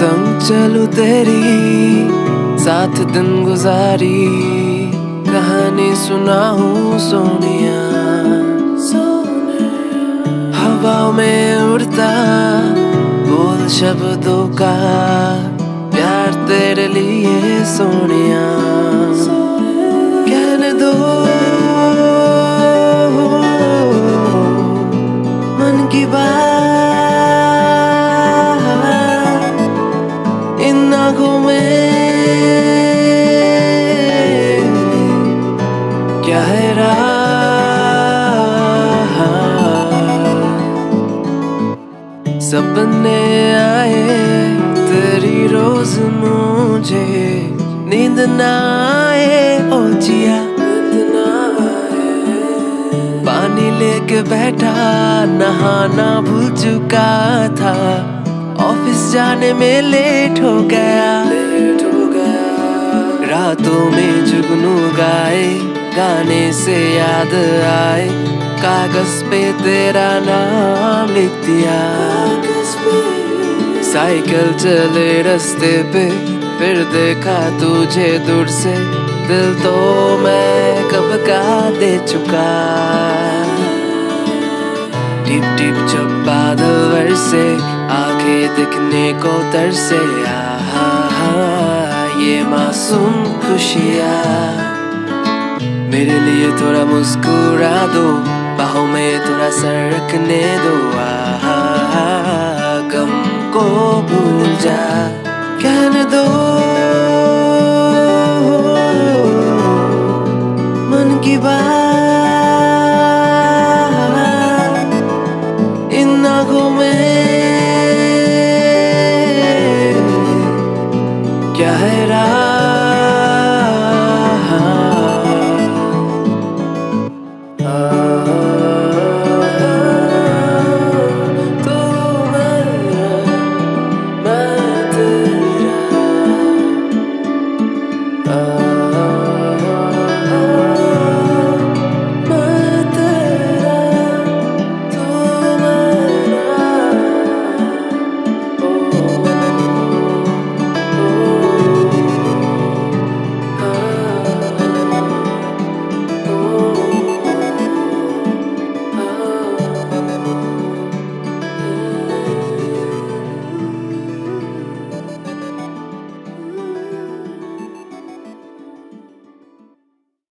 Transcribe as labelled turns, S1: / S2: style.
S1: संग चलू तेरी साथ दिन गुजारी, कहानी सुनाऊं सोनिया। हवा में उड़ता, बोल शब्दों का प्यार तेरे लिए, सोनिया। कहने दो सपने आए, तेरी रोज मुझे नींद ना आए। ओ जिया, नींद ना आए। पानी लेके बैठा, नहाना भूल चुका था। ऑफ़िस जाने में लेट हो गया। लेट हो गया। रातों में जुगनू गाए, गाने से याद आए। कागज़ पे तेरा नाम लिख दिया। साइकिल चले रास्ते पे, फिर देखा तुझे दूर से। दिल तो मैं कब का दे चुका। टिप टिप जब बादल बरसे आँखें दिखने को तरसे। आहा ये मासूम खुशियाँ। मेरे लिए थोड़ा मुस्कुरा दो। बाहों में थोड़ा सर रखने दो गम को भूल जा। कहने दो, मन की बात